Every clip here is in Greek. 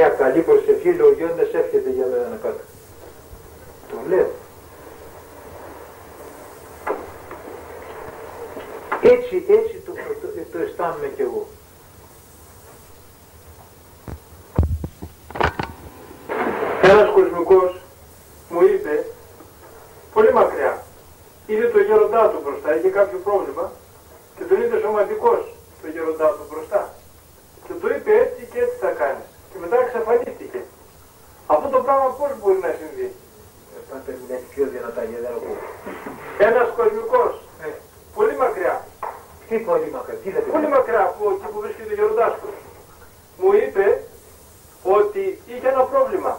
Μια καλή προσευχή λέει ο Γιώργος εύχεται για μένα κάτω. Το λέω. Έτσι, έτσι το, το, το, το αισθάνομαι κι εγώ. Ένας κοσμικός μου είπε, πολύ μακριά, είδε το γέροντά του μπροστά, είχε κάποιο πρόβλημα και τον είδε σωματικός το γέροντά του μπροστά. Και του είπε έτσι και έτσι θα κάνεις. Και μετά εξαφανίστηκε. Αυτό το πράγμα πώς μπορεί να συμβεί; Πάτε μιλάει πιο δυνατά για δεν ακούω. Ένας κοσμικός, Ε, πολύ μακριά, τι πολύ μακριά, τι δεν πολύ μακριά από εκεί που βρίσκεται ο γέροντάς του, μου είπε ότι είχε ένα πρόβλημα.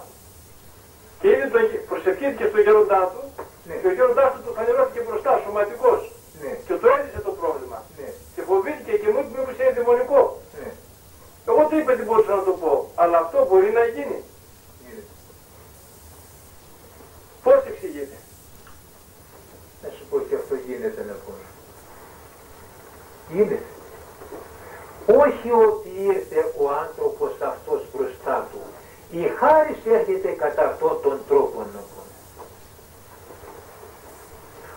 Και είδε το, προσευχήθηκε στο γέροντά του Ναι. και ο γέροντάς του του φανερώθηκε μπροστά, σωματικός. Ναι, Και το έλυσε το πρόβλημα. ναι, Και φοβήθηκε και μου είπε μήπως είναι δαιμονικό. ναι. Εγώ του είπα τι μπορούσα να το πω. Αλλά αυτό μπορεί να γίνει. Γίνεται. Πώς εξηγείται. Να σου πω και αυτό γίνεται να πούμε. Γίνεται. Όχι ότι ήρθε ο άνθρωπος αυτός μπροστά του. Η χάρη έρχεται κατά αυτόν τον τρόπο να πούμε.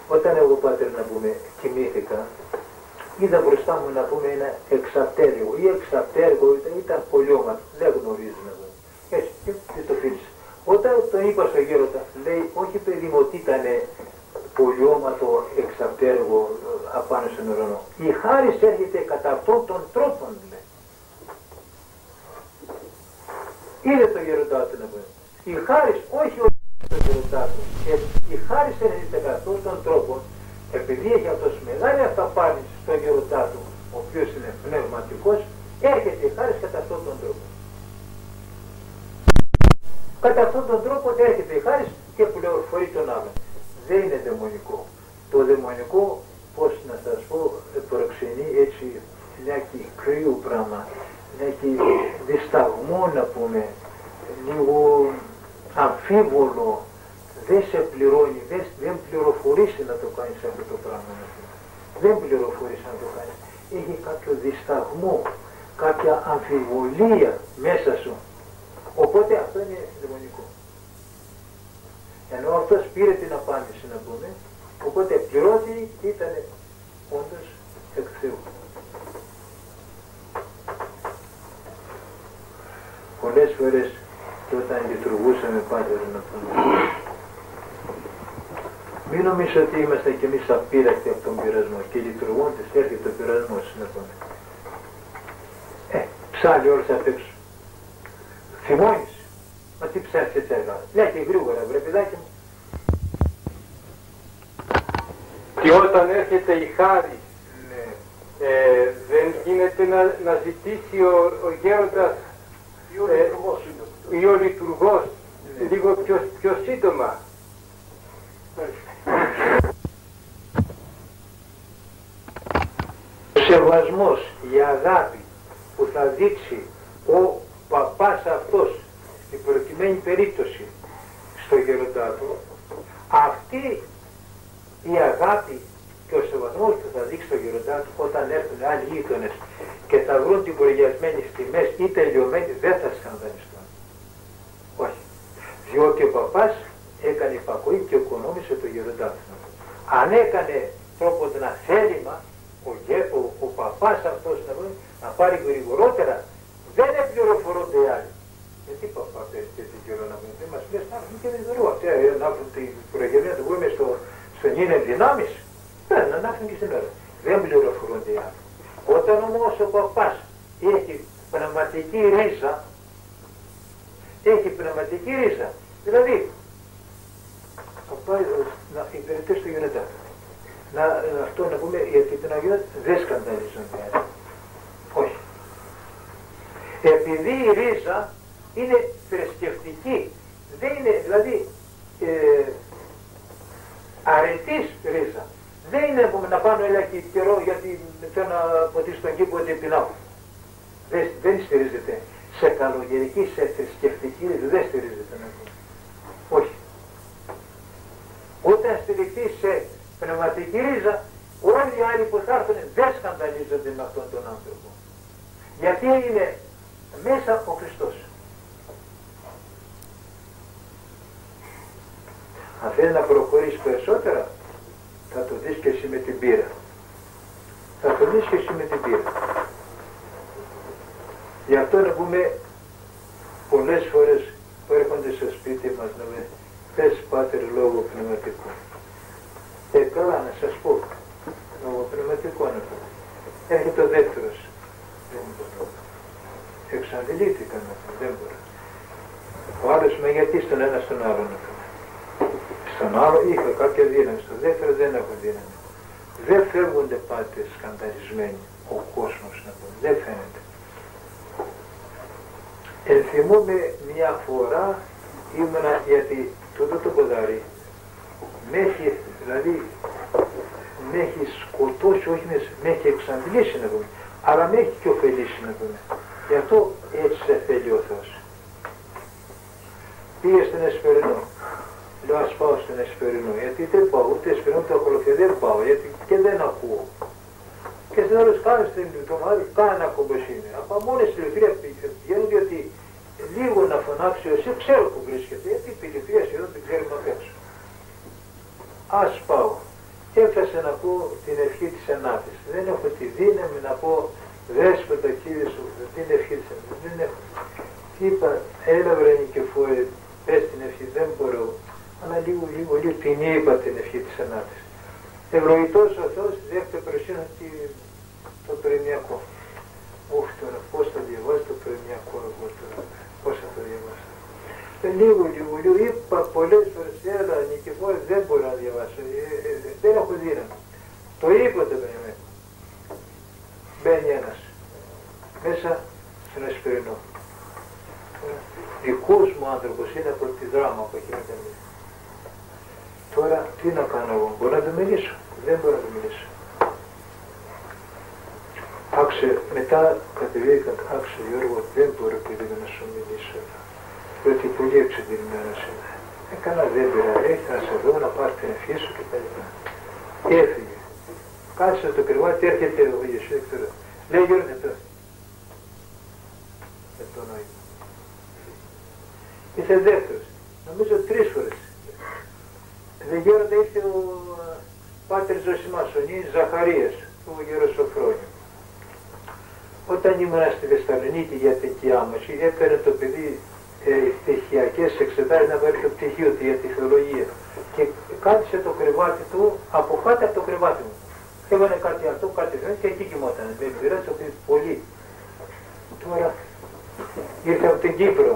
Όταν εγώ πάτερ να πούμε κοιμήθηκα, είδα μπροστά μου να πούμε ένα εξαπτέργο ή εξαπτέργο ήταν, ήταν πολιώμα, δεν γνωρίζω να πούμε. Έτσι, και δεν το φίλησε. Όταν τον είπα στο γέροντα, λέει, όχι παιδί μου ότι ήταν πολιώματο εξαπτέργο ε, απάνω στον ουρανό. Η χάρη έρχεται κατά αυτόν τον τρόπο, λέει. Είδε το γέροντά του να πούμε. Η χάρη, όχι ο το γέροντά του, ε, η χάρη έρχεται κατά αυτόν τον τρόπο, επειδή έχει αυτός μεγάλη αυταπάνηση στον γέροντά του, ο οποίος είναι πνευματικός, έρχεται η χάρη κατά αυτόν τον τρόπο. Κατά αυτόν τον τρόπο έρχεται η χάρη και πληροφορεί τον άλλον. Δεν είναι δαιμονικό. Το δαιμονικό, πώς να σας πω, προξενεί έτσι λιάκι κρύο πράγμα, λιάκι δισταγμό να πούμε, λίγο αμφίβολο, δεν σε πληρώνει, δεν, δεν πληροφορείς να το κάνεις αυτό το πράγμα. να πούμε. Δεν πληροφορείς να το κάνεις. Έχει κάποιο δισταγμό, κάποια αμφιβολία μέσα σου. Οπότε αυτό είναι δαιμονικό. Ενώ αυτός πήρε την απάντηση να πούμε, οπότε πληρώθηκε και ήταν όντως εκ Θεού. Πολλές φορές και όταν λειτουργούσαμε πάντα να πούμε, μην νομίζω ότι είμαστε κι εμείς απείρακτοι από τον πειρασμό και λειτουργώντας έρχεται ο πειρασμός να πούμε. Ε, ψάλλει όλος απ' έξω. Θυμώνεις. Μα τι ψάχνεις έτσι αργά. Ναι και γρήγορα βρε παιδάκι μου. Και όταν έρχεται η χάρη, Ναι. ε, δεν γίνεται να, να ζητήσει ο, ο γέροντας Ή ο λειτουργός είναι. ή ο λειτουργός Ναι. λίγο πιο, πιο σύντομα. Ο σεβασμός, η αγάπη που θα δείξει ο παπάς αυτός στην προκειμένη περίπτωση στο γεροντά του, αυτή η αγάπη και ο σεβασμός που θα δείξει στο γεροντά του όταν έρθουν άλλοι γείτονες και θα βρουν την προγιασμένη στιγμές ή τελειωμένη δεν θα σκανδαλιστούν. Όχι. Διότι ο παπάς έκανε υπακοή και οικονόμησε το γεροντά του. Αν έκανε τρόπο να θέλημα, ο, γε- ο, ο παπάς αυτός να, βρει- να πάρει γρηγορότερα, δεν επληροφορούνται οι άλλοι. Γιατί παπάς πες τέτοιο καιρό να πούμε, δεν μας λες να έρθουν και δεν δωρώ. Τι, ε, να έρθουν την προγευμένη του βγούμε στο, στον είναι δυνάμεις, ναι, να έρθουν και στην ώρα. Δεν πληροφορούνται οι άλλοι. Όταν όμως ο παπάς έχει πνευματική ρίζα, έχει πνευματική ρίζα, δηλαδή θα πάει ε, να υπηρετήσει το γεροντά του. Να, ε, αυτό να πούμε γιατί την Αγία δεν σκανδαλίζονται άλλοι. Όχι. Επειδή η ρίζα είναι θρησκευτική, δεν είναι δηλαδή ε, αρετής ρίζα. Δεν είναι που να πάνω έλα και καιρό γιατί θέλω να ποτίσω στον κήπο ότι πεινάω. Δεν, δεν στηρίζεται σε καλογερική, σε θρησκευτική ρίζα, δεν στηρίζεται να πούμε. Όχι. Όταν στηριχθεί σε πνευματική ρίζα, όλοι οι άλλοι που θα έρθουν δεν σκανδαλίζονται με αυτόν τον άνθρωπο. Γιατί είναι μέσα ο Χριστός. Αν θέλει να προχωρήσει περισσότερα, θα το δεις και εσύ με την πύρα. Θα το δεις και εσύ με την πύρα. Γι' αυτό να πούμε πολλές φορές που έρχονται στο σπίτι μας να με πες πάτερ λόγω πνευματικού. Ε, καλά να σας πω, λόγω πνευματικού να πω. Έρχεται ο δεύτερος. Δεν μπορώ. Εξαντλήθηκα να πω, δεν μπορώ. Ο άλλος με γιατί στον ένα στον άλλο να πω. Στον άλλο είχα κάποια δύναμη, στο δεύτερο δεν έχω δύναμη. Δεν φεύγονται πάτε σκανδαλισμένοι ο κόσμος να πω, δεν φαίνεται. Ενθυμούμε μια φορά ήμουνα γιατί τούτο το ποδάρι με έχει, δηλαδή με έχει σκοτώσει, όχι με, με έχει εξαντλήσει να πούμε, αλλά με έχει και ωφελήσει να πούμε. Γι' αυτό έτσι σε θέλει ο Θεός. Πήγε στην Εσπερινό. Λέω ας πάω στην Εσπερινό, γιατί δεν πάω, ούτε Εσπερινό ούτε ακολουθία δεν πάω, γιατί και δεν ακούω. Και στην άλλη κάνει στην εβδομάδα, κάνε είναι. Από μόνες της λειτουργία πηγαίνουν, γιατί λίγο να φωνάξει εσύ, ξέρω που βρίσκεται, γιατί η πιλητρία σχεδόν την ξέρουμε απ' έξω. Ας πάω. Έφτασε να πω την ευχή της ενάτης. Δεν έχω τη δύναμη να πω δέσποτα κύριε σου, την ευχή της ενάτης. Δεν έχω. Είπα, έλα βρε νικηφόρε, πες την ευχή, δεν μπορώ. Αλλά λίγο, λίγο, λίγο την είπα την ευχή της ενάτης. Ευλογητός ο Θεός δέχεται προσύνω το πρεμιακό. Όχι τώρα, πώς θα διαβάσει το πρεμιακό εγώ τώρα, πώς θα το διαβάσω. Ε, λίγο, λίγο, λίγο, είπα πολλές φορές, έλα Νικηφόρε, δεν μπορώ να διαβάσω, ε, ε, ε, δεν έχω δύναμη. Το είπα το πρεμιακό. Μπαίνει ένας, μέσα στον Εσπερινό. Δικός μου άνθρωπος είναι από τη δράμα από εκεί με Τώρα τι να κάνω εγώ, μπορώ να του μιλήσω, δεν μπορώ να του μιλήσω. Άκουσε, μετά κατεβήκα, άκουσε Γιώργο, δεν μπορώ παιδί να σου μιλήσω. Διότι πολύ εξεντηρημένος είναι. Έκανα δεν πειράζει, έχει να σε δω, να πάρεις την ευχή σου και τα λοιπά. Και έφυγε; Κάτσε το κρεβάτι, έρχεται ο Ιησού, ξέρω. Λέει Γιώργο, εδώ. Με το νόημα. Ήρθε δεύτερος. Νομίζω τρεις φορές. Δεν γέροντα ήρθε ο Πάτερ Ζωσιμάς, ο νύης Ζαχαρίας, ο Γεροσοφρόνιο. Όταν ήμουν στη Θεσσαλονίκη για την κοιάμωση, έκανε το παιδί ε, πτυχιακές εξετάσεις να βάλει το πτυχίο του για τη θεολογία. Και κάθισε το κρεβάτι του από κάτω από το κρεβάτι μου. Έβαλε κάτι αυτό, κάτι αυτό και εκεί κοιμόταν. Με πειράζει το παιδί πολύ. Τώρα ήρθε από την Κύπρο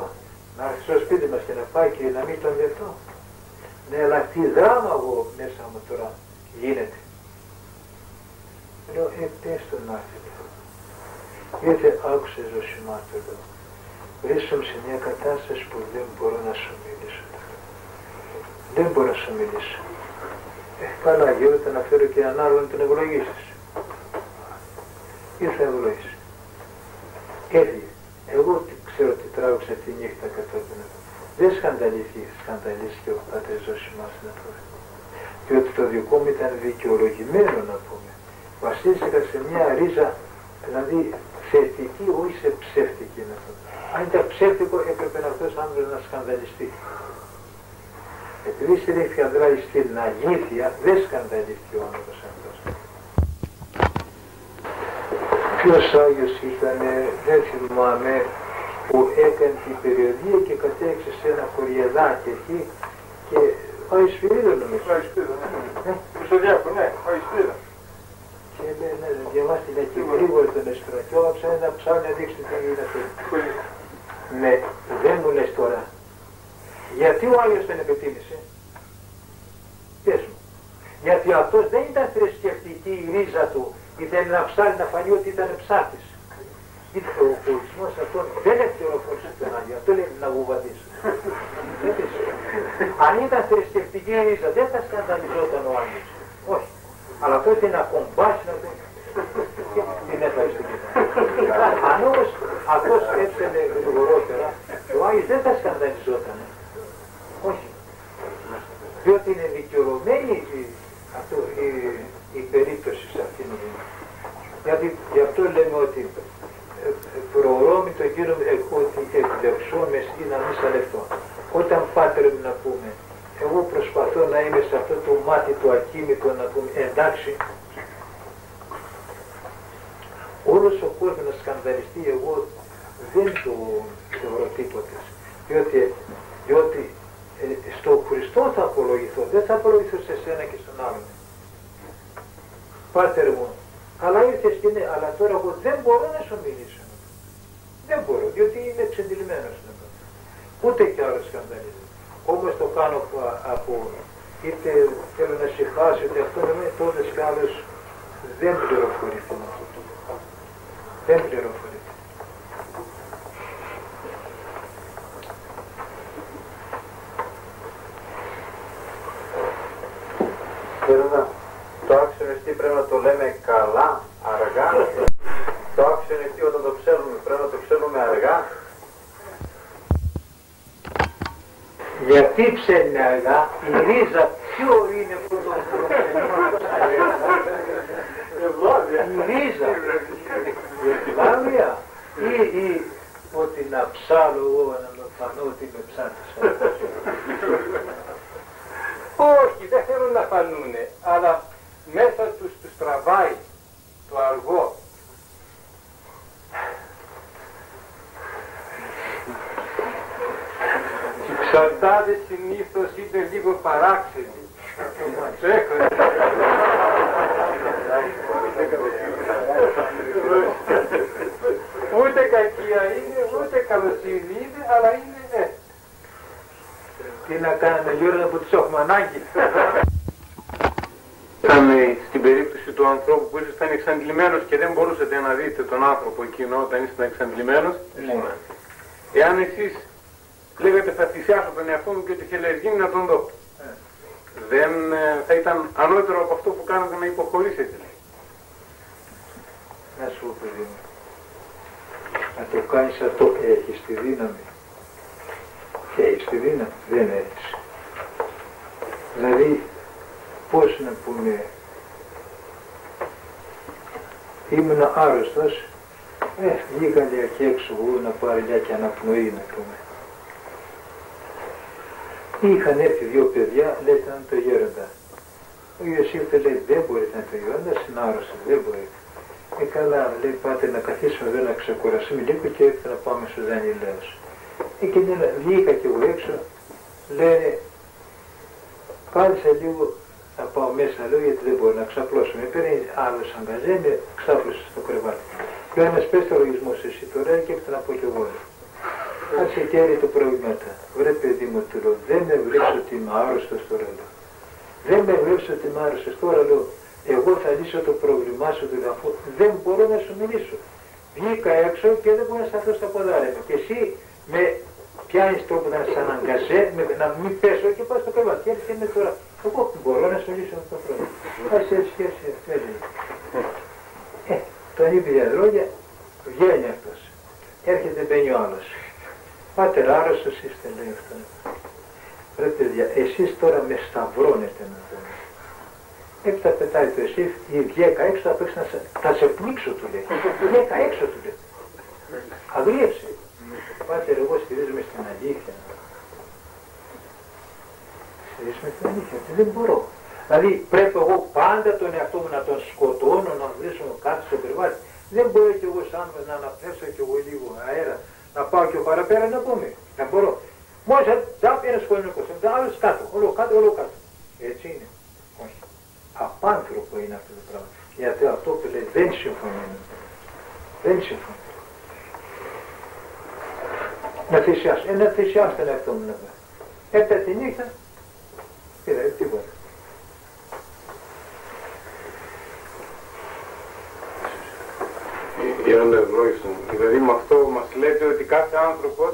να έρθει στο σπίτι μας και να πάει και να μην τον δεχτώ. Ναι, αλλά τι δράμα εγώ μέσα μου τώρα γίνεται. Λέω, ε, πες τον να έρθει. Ήρθε, άκουσε εδώ. Βρίσκομαι σε μια κατάσταση που δεν μπορώ να σου μιλήσω. Δεν μπορώ να σου μιλήσω. Ε, καλά, γίνεται να φέρω και έναν άλλον τον ευλογήσεις. Ήρθε ευλογήσεις. Έφυγε. Εγώ ξέρω τι τράβηξα τη νύχτα κατόπιν. Δεν σκανταλήθηκε, σκανταλίστηκε ο πατέρ Ζωσιμάς να πούμε. Διότι το δικό μου ήταν δικαιολογημένο να πούμε. Βασίστηκα σε μια ρίζα, δηλαδή θετική, όχι σε ψεύτικη να πούμε. Αν ήταν ψεύτικο έπρεπε αυτός ο άνθρωπος να σκανδαλιστεί. Επειδή συνέχεια δράει στην αλήθεια, δεν σκανδαλίστηκε ο άνθρωπος αυτός. Ποιος Άγιος ήταν, δεν θυμάμαι, που έκανε την περιοδία και κατέληξε σε ένα χωριεδάκι εκεί και ο Ισπυρίδο νομίζω. Ο Ισπυρίδο, ναι. Μισοδιάκο, ναι, ο Ισπυρίδο. Και λέει, ναι, διαβάστηκε και γρήγορα τον Εσπυρίδο και όλα ψάχνει ένα ψάχνει να δείξει τι είναι αυτό. Ναι, δεν μου λες τώρα. Γιατί ο Άγιος τον επετίμησε; Πες μου. Γιατί αυτός δεν ήταν θρησκευτική η ρίζα του, ήθελε να ψάρει να φανεί ότι ήταν ψάρτης ήρθε ο πολιτισμός αυτό δεν ευθεροφώνησε τον Άγιο, αυτό λέει να βουβαδίσει. Αν ήταν θρησκευτική ρίζα δεν θα σκανδαλιζόταν ο Άγιος. Όχι. Αλλά αυτό ήταν να κομπάσει να το... Την έφερε στην Αν όμως αυτός έψελε γρηγορότερα, ο Άγιος δεν θα σκανδαλιζόταν. Όχι. Διότι είναι δικαιωμένη η, αυτό, η, η περίπτωση σε αυτήν την Γιατί γι' αυτό λέμε ότι προωρώμη το κύριο ότι εκδεξόμες ή να μην σαλευτώ. Όταν πάτερ να πούμε εγώ προσπαθώ να είμαι σε αυτό το μάτι το ακίνητο να πούμε εντάξει όλος ο κόσμος να σκανδαλιστεί εγώ δεν το θεωρώ τίποτε διότι, διότι ε, στο Χριστό θα απολογηθώ δεν θα απολογηθώ σε σένα και στον άλλον. Πάτερ μου καλά ήρθες και ναι αλλά τώρα εγώ δεν μπορώ να σου μιλήσω. Δεν μπορώ διότι είμαι εξεντλημένος ούτε κι άλλο σκανδαλίζει όμως το κάνω από είτε θέλω να συγχάσω είτε αυτό δεν είναι τότε κι άλλος δεν πληροφορηθεί δεν πληροφορηθεί το άξιο εστί πρέπει να το λέμε καλά, αργά. Το άξιο εστί όταν το ξέρουμε πρέπει να το ξέρουμε αργά. Γιατί ψέλνει αργά, η ρίζα ποιο είναι που το Η ρίζα, η ευλάβεια ή, ή ότι να ψάλω εγώ να με φανώ ότι με ψάχνεις. Όχι, δεν θέλουν να φανούνε, αλλά μέσα τους τους τραβάει το αργό. Οι ψαρτάδες συνήθως είναι λίγο παράξενοι. Ούτε κακία είναι, ούτε καλοσύνη είναι, αλλά είναι έτσι. Τι να κάνουμε Γιώργο που τους έχουμε ανάγκη. Ήταν στην περίπτωση του ανθρώπου που ήσασταν εξαντλημένος και δεν μπορούσατε να δείτε τον άνθρωπο εκείνο όταν ήσασταν εξαντλημένος. Ναι. Εάν εσείς λέγατε θα θυσιάσω τον εαυτό μου και ότι χελεργίνει να τον δω. Ε. Δεν ε, θα ήταν ανώτερο από αυτό που κάνατε να υποχωρήσετε. Να σου πω παιδί μου. Να το κάνεις αυτό έχεις τη δύναμη. Έχεις τη δύναμη. Δεν έχεις. Δηλαδή πώς να πούμε ήμουν άρρωστος ε, βγήκα εκεί έξω εγώ να πάρω και αναπνοή να πούμε. Είχαν έρθει δύο παιδιά, λέει ήταν το γέροντα. Ο Ιωσήφ λέει δεν μπορείς να είναι το γέροντα, είναι άρρωστος, δεν μπορείς. Ε καλά, λέει πάτε να καθίσουμε εδώ να ξεκουραστούμε λίγο και έρθει να πάμε στο Δανειλέος. Ε και βγήκα και εγώ έξω, λένε κάθισα λίγο θα πάω μέσα λέω γιατί δεν μπορώ να ξαπλώσω. Με παίρνει άλλο σαν καζέ, με ξάπλωσε στο κρεβάτι. Και ο ένας πες το λογισμό εσύ τώρα και έπειτα να πω κι εγώ. Κάτσε και έρει το προβλήματα. Βρε παιδί μου του λέω, δεν με βλέπεις ότι είμαι άρρωστος τώρα λέω. Δεν με βλέπεις ότι είμαι άρρωστος τώρα λέω. Εγώ θα λύσω το πρόβλημά σου του αφού δεν μπορώ να σου μιλήσω. Βγήκα έξω και δεν μπορώ να σταθώ στα ποδάρια μου. Και εσύ με πιάνεις τρόπο να σε αναγκασέ, να μην πέσω και πάω στο κρεβάτι. Και έρχεται τώρα εγώ μπορώ να σου λύσω αυτό το πρόβλημα. Ας έτσι και έτσι έλεγε. Ε, τον είπε για λόγια, βγαίνει αυτός. Έρχεται μπαίνει ο άλλος. Πάτερ άρρωστος είστε λέει αυτό. Ρε παιδιά, εσείς τώρα με σταυρώνετε να πούμε. Έπειτα πετάει το εσύ, ή βγήκα έξω, θα παίξει να σε, θα σε πνίξω του λέει. Βγήκα έξω του λέει. Αγρίεψε. Πάτερ εγώ στηρίζομαι στην αλήθεια με την αλήθεια, δεν μπορώ. Δηλαδή πρέπει εγώ πάντα τον εαυτό μου να τον σκοτώνω, να βρίσκω κάτι στο κρεβάτι. Δεν μπορώ κι εγώ σαν να αναπνεύσω κι εγώ λίγο αέρα, να πάω και παραπέρα να πούμε. Να μπορώ. Μόλις τζάπ ένας κολληνικός, άλλος κάτω, όλο κάτω, όλο κάτω. Έτσι είναι. Όχι. Απάνθρωπο είναι αυτό το πράγμα. Γιατί αυτό που λέει δεν συμφωνεί. Δεν συμφωνεί. Να θυσιάσω, ε, να θυσιάσω τον εαυτό μου να πω. Έπειτα τη νύχτα πήρα, τίποτα. Γέροντα ευλόγησον. Δηλαδή με αυτό μας λέτε ότι κάθε άνθρωπος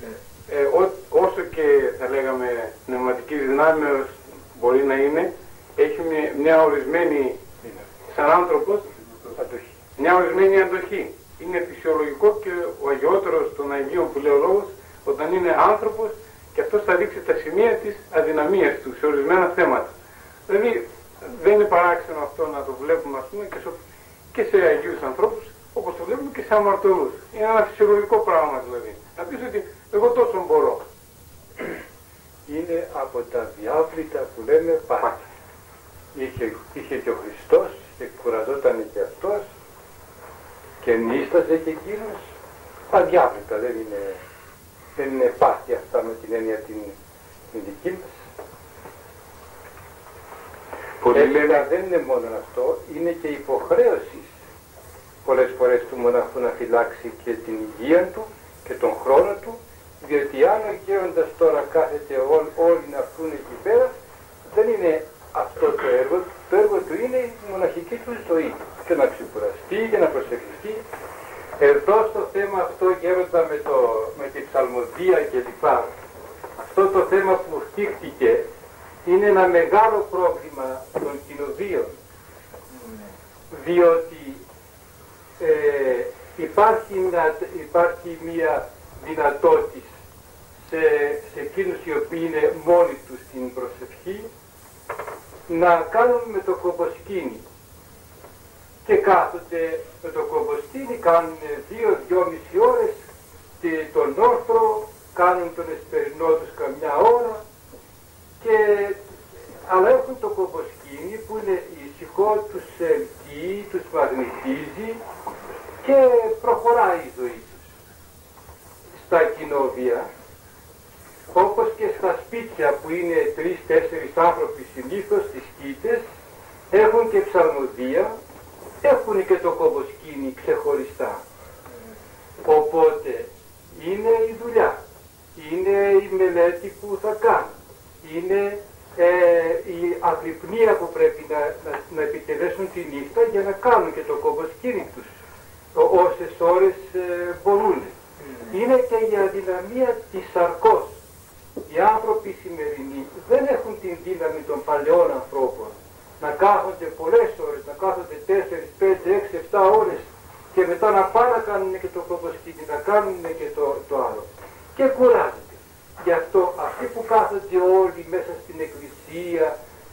ναι. ε, ό, όσο και θα λέγαμε πνευματική δυνάμεως μπορεί να είναι, έχει μια ορισμένη, σαν άνθρωπος, μια ορισμένη αντοχή. Είναι φυσιολογικό και ο αγιότερος των Αγίων που λέει ο λόγος, όταν είναι άνθρωπος, και αυτός θα δείξει τα σημεία της αδυναμίας του σε ορισμένα θέματα. Δηλαδή δεν είναι παράξενο αυτό να το βλέπουμε ας πούμε και σε, και σε Αγίους ανθρώπους όπως το βλέπουμε και σε αμαρτωλούς. Είναι ένα φυσιολογικό πράγμα δηλαδή. Να πεις ότι εγώ τόσο μπορώ. Είναι είναι από τα διάβλητα που λέμε πάθη. Είχε, είχε και ο Χριστός και κουραζόταν και αυτός και νίσταζε και εκείνος. Αδιάβλητα δεν είναι, δεν είναι πάθη αυτά με την έννοια την, την δική μας. Πολύ λένε... δεν είναι μόνο αυτό, είναι και υποχρέωσης πολλές φορές του μοναχού να φυλάξει και την υγεία του και τον χρόνο του, διότι αν ο γέροντας τώρα κάθεται όλοι να έρθουν εκεί πέρα, δεν είναι αυτό το έργο, το έργο του είναι η μοναχική του ζωή. Και να ξεκουραστεί και να προσευχηθεί. Εδώ στο θέμα αυτό γέροντα με, το, με τη ψαλμοδία και λοιπά, αυτό το θέμα που στήχθηκε είναι ένα μεγάλο πρόβλημα των κοινοβίων. Διότι ε, υπάρχει, μια, υπάρχει μια δυνατότητα σε, σε εκείνους οι οποίοι είναι μόνοι τους στην προσευχή να κάνουν με το κομποσκίνη και κάθονται με το κομποσκίνη, κάνουν δύο-δυόμιση ώρες και τον όρθρο, κάνουν τον εσπερινό τους καμιά ώρα και αλλά έχουν το κομποσκίνη που είναι ησυχό, τους ελκύει, τους μαγνητίζει και προχωράει η ζωή τους. Στα κοινόβια, όπως και στα σπίτια που είναι τρεις-τέσσερις άνθρωποι συνήθως στις κήτες, έχουν και ψαλμοδία, έχουν και το κομποσκίνη ξεχωριστά. Οπότε είναι η δουλειά, είναι η μελέτη που θα κάνουν, είναι ε, η αγρυπνία που πρέπει να, να, να, επιτελέσουν τη νύχτα για να κάνουν και το κομποσκίνη τους όσες ώρες ε, μπορούν. Mm. Είναι και η αδυναμία της σαρκός. Οι άνθρωποι σημερινοί δεν έχουν την δύναμη των παλαιών ανθρώπων να κάθονται πολλές ώρες, να κάθονται 4, 5, 6, 7 ώρες και μετά να πάνε να κάνουν και το κομποσκίνη, να κάνουν και το, το άλλο. Και κουράζονται. Γι' αυτό αυτοί που κάθονται όλοι μέσα στην εκκλησία,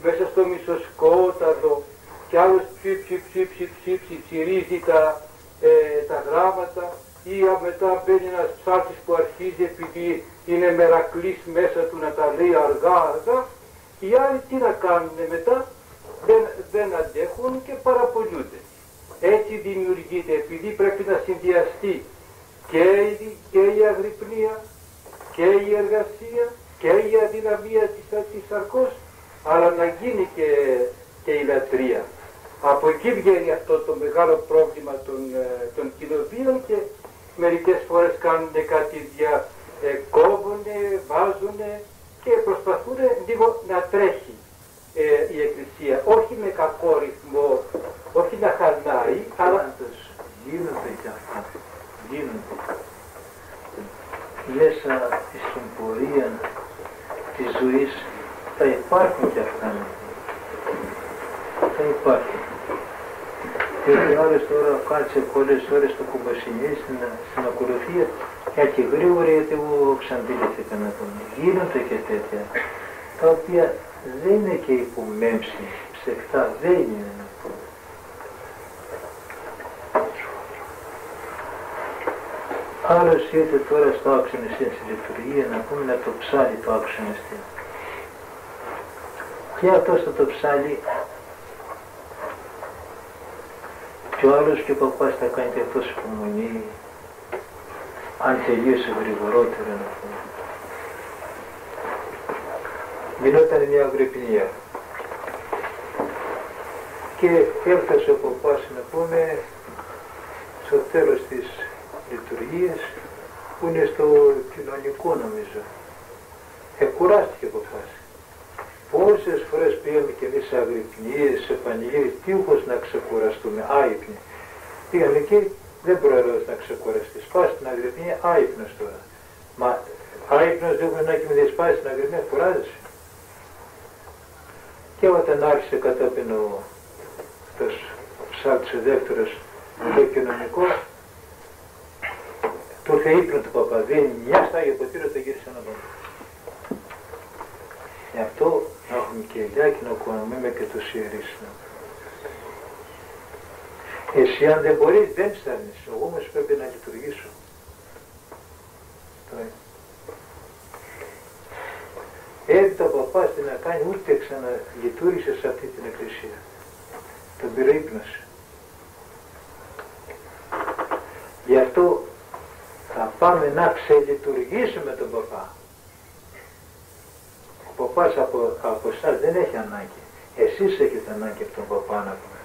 μέσα στο μισοσκόταδο και άλλος ψι ψι ψι ψι ψι ψι ψυρίζει τα, ε, τα γράμματα ή μετά μπαίνει ένας ψάρτης που αρχίζει επειδή είναι μερακλής μέσα του να τα λέει αργά αργά οι άλλοι τι να κάνουν μετά; Δεν, δεν αντέχουν και παραπολιούνται. Έτσι δημιουργείται επειδή πρέπει να συνδυαστεί και η, και η αγρυπνία και η εργασία και η αδυναμία της, της σαρκός αλλά να γίνει και, και η λατρεία. Από εκεί βγαίνει αυτό το μεγάλο πρόβλημα των, ε, των κοινοβίων και μερικές φορές κάνουν κάτι δια, ε, κόβουνε, βάζουνε και προσπαθούν λίγο να τρέχει ε, η Εκκλησία. Όχι με κακό ρυθμό, όχι να χαλάει, αλλά... Γίνονται και αυτά. Γίνονται. Μέσα στην πορεία της ζωής θα υπάρχουν και αυτά. Θα υπάρχουν. Και ο άλλος τώρα κάτσε πολλές ώρες το κουμπασινί στην, στην ακολουθία και γρήγορα γιατί εγώ ξαντήληθηκα να τον. Γίνονται και τέτοια, τα οποία δεν είναι και υπομέμψη, ψεχτά, δεν είναι να πω. Άλλος ήρθε τώρα στο άξονα στην λειτουργία να πούμε να το ψάλει το άξονα στην. Και αυτός θα το ψάλει και ο άλλος και ο παπάς θα κάνει και αυτός υπομονή αν τελείωσε γρηγορότερα να πούμε. Γινόταν μια αγρυπνία και έφτασε ο παπάς να πούμε στο τέλος της λειτουργίας που είναι στο κοινωνικό νομίζω. Εκουράστηκε ο παπάς. Πόσες φορές πήγαμε και εμείς σε αγρυπνίες, σε πανηγύρι, τύχος να ξεκουραστούμε, άϊπνοι. Πήγαμε εκεί, δεν προέρχονται να ξεκουραστείς. Πας στην αγρυπνία, άϊπνος τώρα. Μα άϊπνος δεν μπορεί να κοιμηθείς, πας στην αγρυπνία, κουράζεσαι. Και όταν άρχισε κατόπιν ο αυτός ψάλτης ο δεύτερος, το κοινωνικό, του ήρθε ύπνο του παπαδί, μια στάγια ποτήρα το γύρισε να τον. Γι' αυτό να έχουμε και ηλιά και να οικονομούμε και το ιερείς. Εσύ αν δεν μπορείς δεν ψάχνεις, εγώ όμως πρέπει να λειτουργήσω. Έτσι ούτε ξαναλειτουργήσε σε αυτή την εκκλησία. Τον πήρε ύπνος. Γι' αυτό θα πάμε να ξελειτουργήσουμε τον παπά. Ο παπάς από, από εσάς δεν έχει ανάγκη. Εσείς έχετε ανάγκη από τον παπά να πούμε.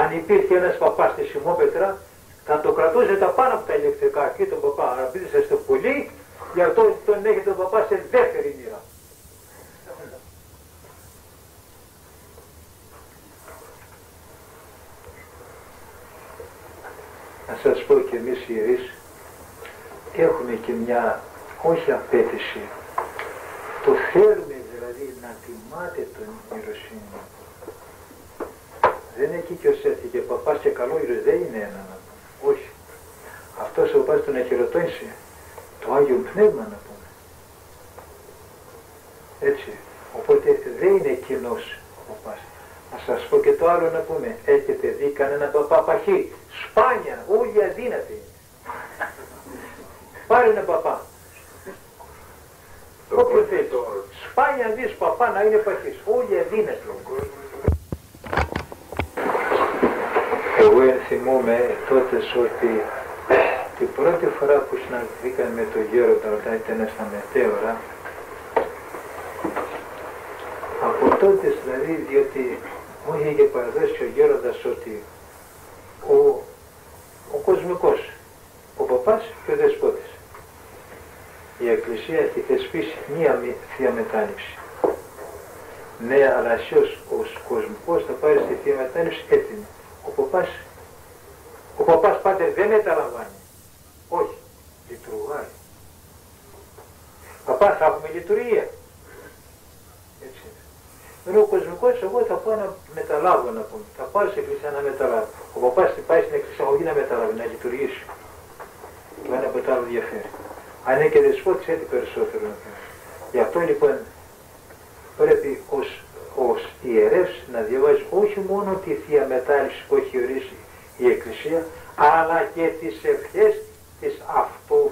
Αν υπήρχε ένας παπάς στη Σιμόπετρα, θα το κρατούσετε πάνω από τα ηλεκτρικά και τον παπά. Αλλά επειδή είστε πολύ, γι' αυτό τον έχετε τον παπά σε δεύτερη μοίρα. Να σας πω και εμείς οι ιερείς έχουμε και μια όχι απέτηση. Το θέλουμε δηλαδή να τιμάτε τον ιεροσύνη. Δεν είναι εκεί και ως έρθει ο παπάς και καλό ήρωες δεν είναι ένα να πούμε. Όχι. Αυτός ο παπάς τον εχειρωτώνησε το Άγιο Πνεύμα να πούμε. Έτσι. Οπότε δεν είναι κοινός ο παπάς. Να σας πω και το άλλο να πούμε. Έχετε δει κανένα παπά παχύ. Σπάνια, όλοι αδύνατοι. Πάρε ένα παπά. Όποιον θέλει. Σπάνια δεις παπά να είναι παχύς. Όλοι αδύνατοι. Εγώ ενθυμούμαι τότε ότι την πρώτη φορά που συναντηθήκαν με τον Γέροντα όταν ήταν στα μετέωρα από τότε δηλαδή διότι μου είχε παραδώσει ο Γέροντας ότι ο, ο κοσμικός, ο παπάς και ο δεσπότης η Εκκλησία έχει θεσπίσει μία θεία μετάνυψη. Ναι, αλλά εσύ ο κοσμικός θα πάρεις τη θεία μετάνυψη έτοιμη. Ο παπάς, ο παπάς πάντα δεν μεταλαμβάνει. Όχι, λειτουργάει. Παπά θα έχουμε λειτουργία. Έτσι είναι. Ενώ ο κοσμικός εγώ θα πάω να μεταλάβω να πούμε. Θα πάω σε εκκλησία να μεταλάβω. Ο παπάς θα πάει στην εκκλησία όχι να μεταλάβει, να λειτουργήσει. Το ένα από το άλλο διαφέρει. Αν είναι και δεσπότης έτσι περισσότερο να πούμε. Γι' αυτό λοιπόν πρέπει ως, ως ιερεύς να διαβάζει όχι μόνο τη Θεία Μετάληψη που έχει ορίσει η Εκκλησία, αλλά και τις ευχές τις αυτο,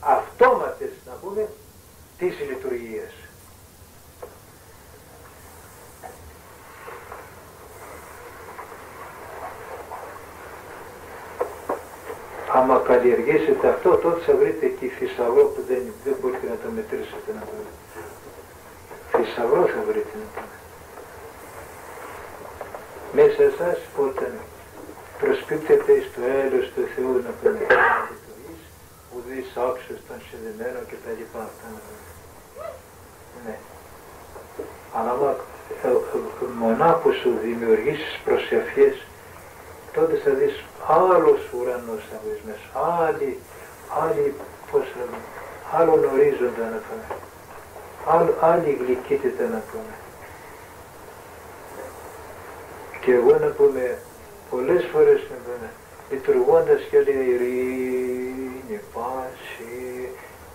αυτόματες να πούμε της λειτουργίας. Άμα καλλιεργήσετε αυτό, τότε θα βρείτε και θησαυρό που δεν, δεν μπορείτε να το μετρήσετε να πούμε. Θησαυρό θα βρείτε να πούμε. Μέσα εσάς όταν προσπίπτεται στο έλεος του Θεού να πούμε ουδής άξιος των συνδεμένων και τα λοιπά αυτά. Ναι. Αλλά άμα ε, ε, μονάχου σου δημιουργήσεις προσευχές, τότε θα δεις άλλος ουρανός θα βρεις μέσα, άλλη, άλλη, πώς λέμε, άλλον ορίζοντα να πούμε, άλλη, άλλη γλυκύτητα να πούμε. Και εγώ να πούμε, πολλές φορές να πούμε, λειτουργώντας και λέει ειρήνη, πάση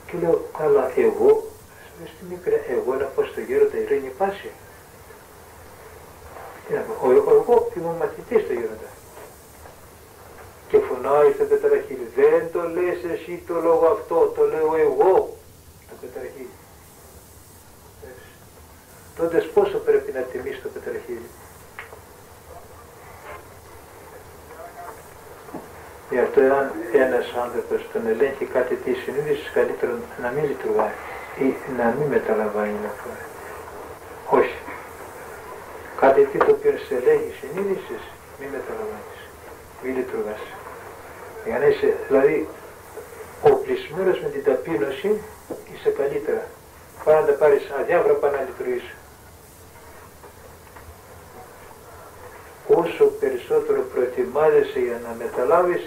και λέω καλά εγώ στη μικρή εγώ να πω στο γέροντα ειρήνη πάση τι να πω, εγώ ήμουν μαθητής στο γέροντα και φωνάει στο πετραχύλι δεν το λες εσύ το λόγο αυτό το λέω εγώ το πετραχύλι τότε πόσο πρέπει να τιμήσεις το πετραχύλι Γι' αυτό αν ένας άνθρωπος τον ελέγχει κάτι τη συνείδησης καλύτερο να μην λειτουργάει ή να μην μεταλαμβάνει να πούμε. Όχι. Κάτι τι το οποίο σε ελέγχει συνείδησης μην μεταλαμβάνεις. Μην λειτουργάς. Για να είσαι, δηλαδή, οπλισμένος με την ταπείνωση είσαι καλύτερα. Πάρα να τα πάρεις αδιάβρα να λειτουργήσει. Όσο περισσότερο προετοιμάζεσαι για να μεταλάβεις,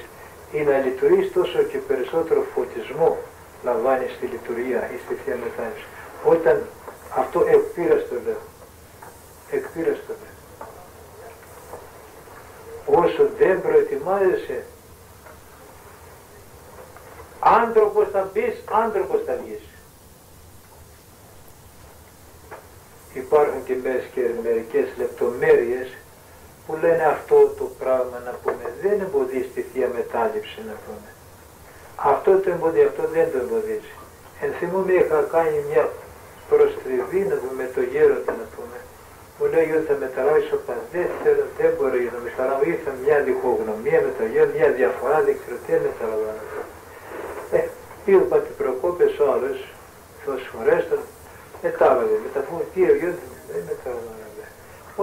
ή να λειτουργείς τόσο και περισσότερο φωτισμό λαμβάνεις στη λειτουργία ή στη Θεία Μετάνυση. Όταν αυτό εκπείραστο λέω, εκπείραστο λέω. Όσο δεν προετοιμάζεσαι, άνθρωπος θα μπεις, άνθρωπος θα βγεις. Υπάρχουν και μερικές λεπτομέρειες που λένε αυτό το πράγμα να πούμε δεν εμποδίζει τη Θεία Μετάληψη να πούμε. Αυτό το εμποδίζει, αυτό δεν το εμποδίζει. Ενθυμούμε είχα κάνει μια προστριβή να δούμε το γέροντα να πούμε. Μου λέει ότι θα μεταλάβεις ο πας. Δεν θέλω, δεν μπορώ να μεταλάβω. Ήρθα μια διχογνωμία με το γέροντα, μια διαφορά, δεν ξέρω τι μεταλαβάνω. Ε, πήγε ο Πατυπροκόπες ο άλλος, τόσες φορές τον μετάλαβε. Μετά που τι ο γέροντας δεν μεταλαβάνω.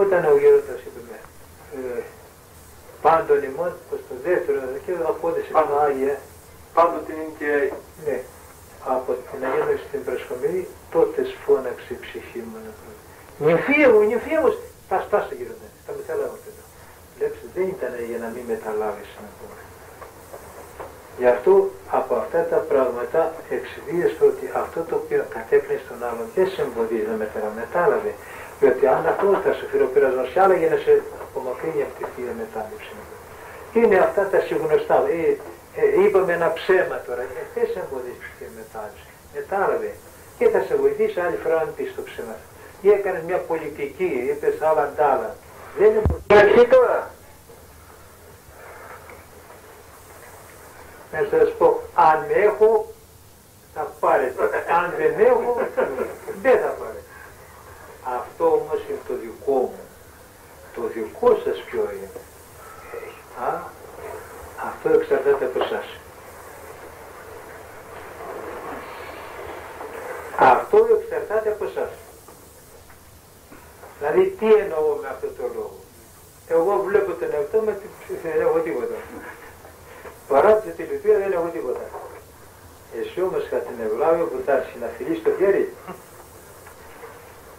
Όταν ο γέροντας είπε με, ε, πάντων ημών, πως το δεύτερο, και απόδεισε την Άγια, Πάντοτε είναι και ναι, από την Αγία στην Πρεσχομή, τότε σφώναξε η ψυχή μου να πω. Νυμφία μου, νυμφία μου, τα σπάστε γύρω τα μεταλάβω εδώ. Βλέπετε, δεν ήταν για να μην μεταλάβεις να πούμε. Γι' αυτό από αυτά τα πράγματα εξηγείστε ότι αυτό το οποίο κατέπνε στον άλλον δεν σε εμποδίζει να μεταλάβει, μετάλαβε. Διότι αν αυτό θα σε φυροπειρασμό σε άλλα για να σε απομακρύνει αυτή τη μετάληψη. Είναι αυτά τα συγνωστά. Ε, ε, είπαμε ένα ψέμα τώρα. Ε, δεν σε εμποδίζει και μετάληψη. Μετάλαβε. Και θα σε βοηθήσει άλλη φορά να πεις το ψέμα. Ή έκανες μια πολιτική, είπες άλλα ντάλα. Δεν είναι πολιτική τώρα. Να σας πω, αν έχω, θα πάρετε. Αν δεν έχω, δεν θα πάρετε. Αυτό όμως είναι το δικό μου. Το δικό σας ποιο είναι. Α, αυτό εξαρτάται από εσάς. Αυτό εξαρτάται από εσάς. Δηλαδή τι εννοώ με αυτό το λόγο. Εγώ βλέπω τον εαυτό με δεν έχω τίποτα. Παρά τη λυπία δεν έχω τίποτα. Εσύ όμως κατά την ευλάβεια που θα να φιλείς το χέρι.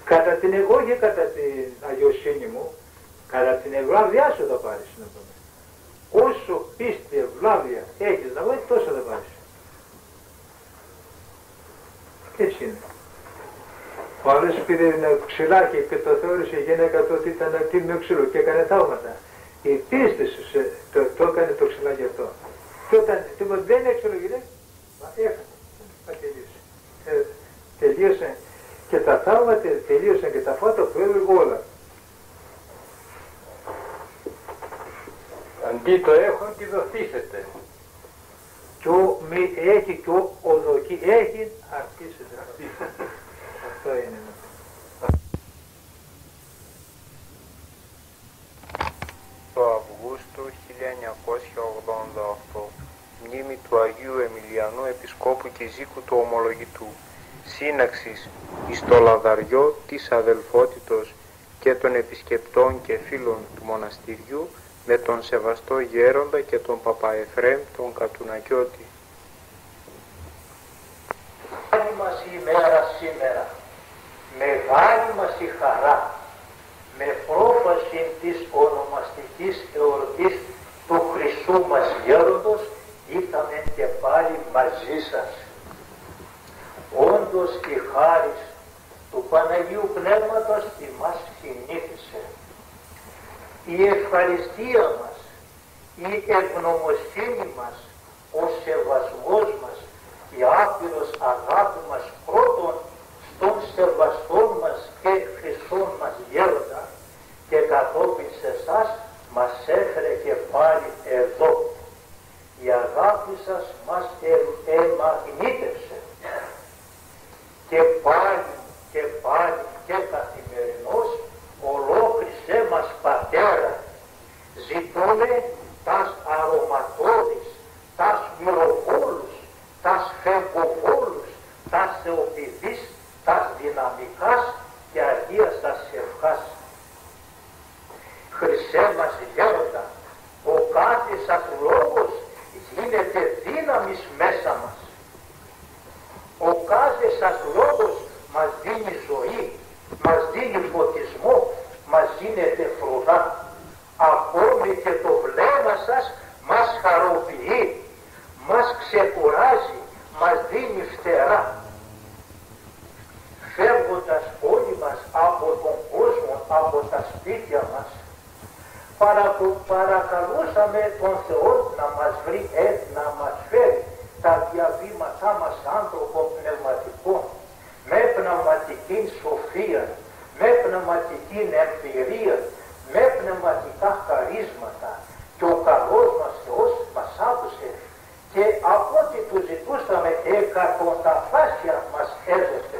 Κατά την εγώ και κατά την αγιοσύνη μου, κατά την ευλάβειά σου θα πάρεις να πούμε. Όσο πίστη ευλάβεια έχεις να βάλεις τόσο θα πάρεις. Έτσι είναι. Ο άλλος πήρε ένα ξυλάκι και το θεώρησε η γυναίκα του ότι ήταν τίμιο ξύλο και έκανε θαύματα. Η πίστη σου σε, το, το έκανε το ξυλάκι αυτό. Και όταν τίποτα δεν έξω γυναίκα, μα έχανε. Μα τελείωσε. Ε, τελείωσε και τα θαύματα τελείωσαν και τα φώτα που έλεγε όλα. αντί το έχουν τη δοθήσετε. Κι ο μη έχει και ο οδοκεί έχει αρτήσετε. Αυτό είναι. Επισκόπου και Ζήκου του Ομολογητού σύναξης εις το λαδαριό της αδελφότητος και των επισκεπτών και φίλων του μοναστηριού με τον Σεβαστό Γέροντα και τον Παπαεφρέμ τον Κατουνακιώτη. Μεγάλη μας η ημέρα σήμερα, μεγάλη μας η χαρά, με πρόφαση της ονομαστικής εορτής του Χριστού μας Γέροντος, ήρθαμε και πάλι μαζί σας. Όντως η χάρις του Παναγίου Πνεύματος τη μας συνήθισε. Η ευχαριστία μας, η ευγνωμοσύνη μας, ο σεβασμός μας, η άπειρος αγάπη μας πρώτον στον σεβαστόν μας και χρυσόν μας γέροντα και κατόπιν σε εσάς μας έφερε και πάλι εδώ. Η αγάπη σας μας εμαγνήτευσε και πάλι και πάλι και καθημερινώς ολόκλησέ μας πατέρα ζητώνε τας αρωματώδεις, τας μυροβόλους, τας φεγκοβόλους, τας θεοποιηθείς, τας δυναμικάς και αγίας τας ευχάς. Χρυσέ μας γέροντα, ο κάθε σας λόγος γίνεται δύναμης μέσα μας. Ο κάθε σας λόγος μας δίνει ζωή, μας δίνει φωτισμό, μας γίνεται φρουδά. Ακόμη και το βλέμμα σας μας χαροποιεί, μας ξεκουράζει, μας δίνει φτερά. Φεύγοντας όλοι μας από τον κόσμο, από τα σπίτια μας, παρακαλούσαμε τον Θεό να μας βρει, ε, να μας φέρει τα διαβήματά μας πνευματική σοφία, με πνευματική εμπειρία, με πνευματικά χαρίσματα και ο καλός μας Θεός μας άκουσε και από ό,τι του ζητούσαμε εκατονταφάσια μας έδωσε.